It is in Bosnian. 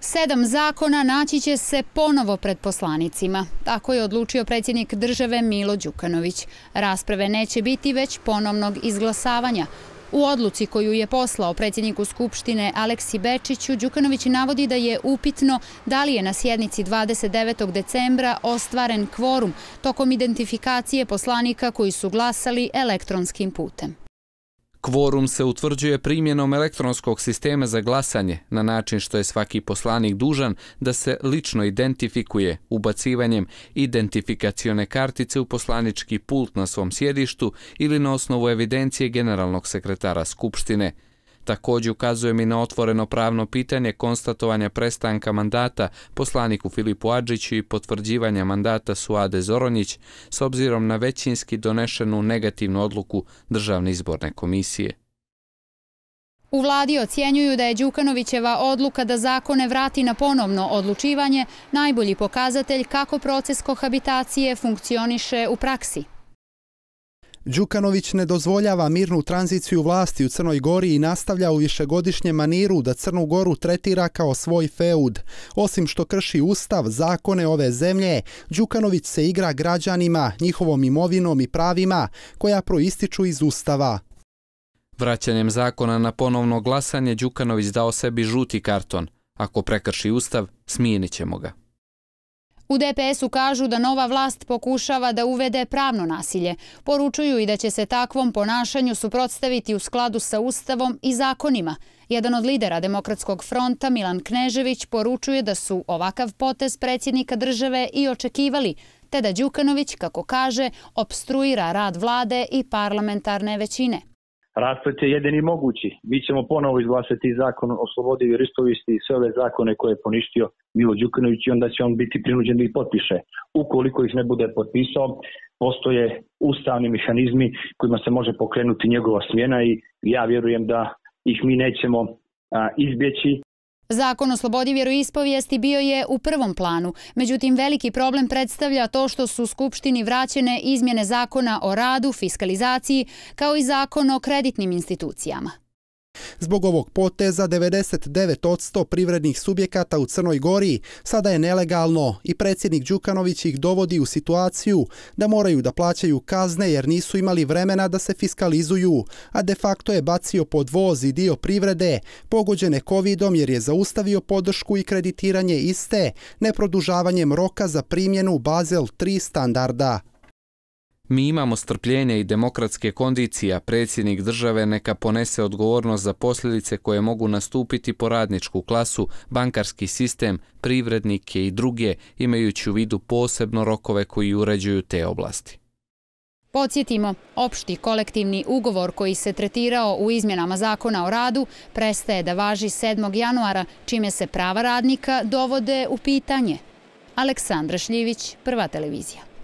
Sedam zakona naći će se ponovo pred poslanicima. Tako je odlučio predsjednik države Milo Đukanović. Rasprave neće biti već ponovnog izglasavanja. U odluci koju je poslao predsjedniku Skupštine Aleksi Bečiću, Đukanović navodi da je upitno da li je na sjednici 29. decembra ostvaren kvorum tokom identifikacije poslanika koji su glasali elektronskim putem. Kvorum se utvrđuje primjenom elektronskog sistema za glasanje na način što je svaki poslanik dužan da se lično identifikuje ubacivanjem identifikacione kartice u poslanički pult na svom sjedištu ili na osnovu evidencije generalnog sekretara Skupštine – Također ukazuje mi na otvoreno pravno pitanje konstatovanja prestanka mandata poslaniku Filipu Adžiću i potvrđivanja mandata Suade Zoronjić s obzirom na većinski donešenu negativnu odluku Državne izborne komisije. U vladi ocjenjuju da je Đukanovićeva odluka da zakone vrati na ponovno odlučivanje najbolji pokazatelj kako proces kohabitacije funkcioniše u praksi. Đukanović ne dozvoljava mirnu tranziciju vlasti u Crnoj Gori i nastavlja u višegodišnje maniru da Crnu Goru tretira kao svoj feud. Osim što krši ustav, zakone ove zemlje, Đukanović se igra građanima, njihovom imovinom i pravima koja proističu iz ustava. Vraćanjem zakona na ponovno glasanje, Đukanović dao sebi žuti karton. Ako prekrši ustav, smijenit ćemo ga. U DPS-u kažu da nova vlast pokušava da uvede pravno nasilje. Poručuju i da će se takvom ponašanju suprotstaviti u skladu sa Ustavom i zakonima. Jedan od lidera Demokratskog fronta, Milan Knežević, poručuje da su ovakav potez predsjednika države i očekivali, te da Đukanović, kako kaže, obstruira rad vlade i parlamentarne većine rasplet je jedini mogući. Mi ćemo ponovo izglasati zakon o slobodi i vjeristovisti i sve ove zakone koje je poništio Milo Đukanović i onda će on biti prinuđen da ih potpiše. Ukoliko ih ne bude potpisao, postoje ustavni mehanizmi kojima se može pokrenuti njegova smjena i ja vjerujem da ih mi nećemo izbjeći Zakon o slobodi vjeroispovijesti bio je u prvom planu, međutim veliki problem predstavlja to što su Skupštini vraćene izmjene zakona o radu, fiskalizaciji, kao i zakon o kreditnim institucijama. Zbog ovog poteza 99% privrednih subjekata u Crnoj Gori sada je nelegalno i predsjednik Đukanović ih dovodi u situaciju da moraju da plaćaju kazne jer nisu imali vremena da se fiskalizuju, a de facto je bacio pod voz i dio privrede pogođene covidom jer je zaustavio podršku i kreditiranje iste neprodužavanjem roka za primjenu Basel 3 standarda. Mi imamo strpljenje i demokratske kondicije, a predsjednik države neka ponese odgovornost za posljedice koje mogu nastupiti po radničku klasu, bankarski sistem, privrednike i druge, imajući u vidu posebno rokove koji uređuju te oblasti. Podsjetimo, opšti kolektivni ugovor koji se tretirao u izmjenama zakona o radu prestaje da važi 7. januara, čime se prava radnika dovode u pitanje. Aleksandra Šljivić, Prva televizija.